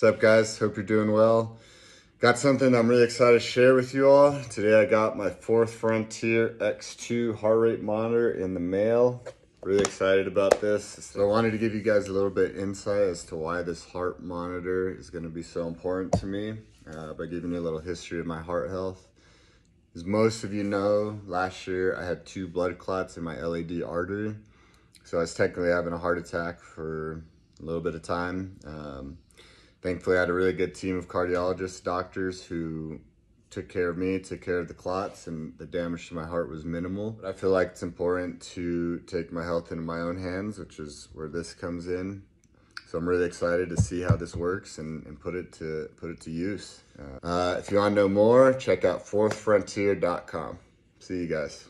What's up guys? Hope you're doing well. Got something I'm really excited to share with you all. Today I got my Fourth Frontier X2 heart rate monitor in the mail. Really excited about this. So I wanted to give you guys a little bit insight as to why this heart monitor is gonna be so important to me uh, by giving you a little history of my heart health. As most of you know, last year I had two blood clots in my LAD artery. So I was technically having a heart attack for a little bit of time. Um, thankfully, I had a really good team of cardiologists, doctors who took care of me, took care of the clots, and the damage to my heart was minimal. But I feel like it's important to take my health into my own hands, which is where this comes in. So I'm really excited to see how this works and, and put it to put it to use. Uh, if you want to know more, check out fourthfrontier.com. See you guys.